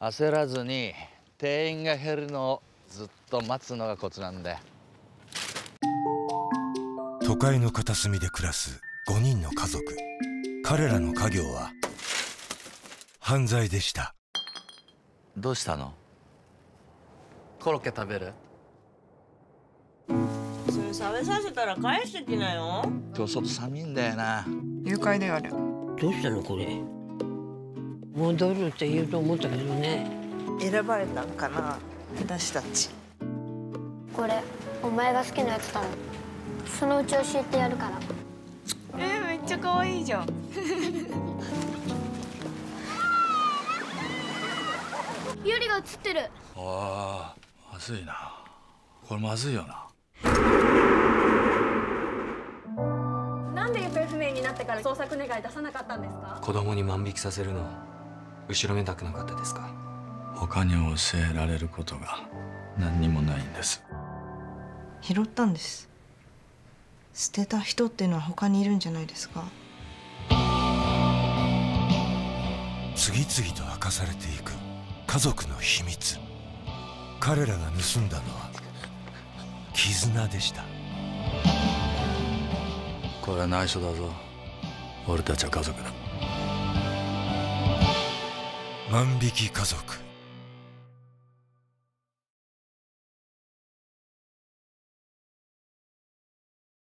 焦らずに定員が減るのをずっと待つのがコツなんだよ都会の片隅で暮らす5人の家族。彼らの家業は犯罪でした。どうしたの？コロッケ食べる？それ食べさせたら返してきなよ。今日外寒いんだよな。誘拐である。どうしたのこれ？戻るって言うと思ったけどね。選ばれたんかな私たち。これお前が好きなやつだろ。そのうち教えてやるから。えー、めっちゃ可愛いじゃん。ユリが映ってる。ああまずいな。これまずいよな。なんで行方不明になってから捜索願い出さなかったんですか？子供に万引きさせるの後ろめたくなかったですか？他に教えられることが何にもないんです。拾ったんです。捨てた人っていうのは他にいるんじゃないですか？次々と明かされていく家族の秘密。彼らが盗んだのは絆でした。これは内緒だぞ。俺たちは家族だ万引き家族。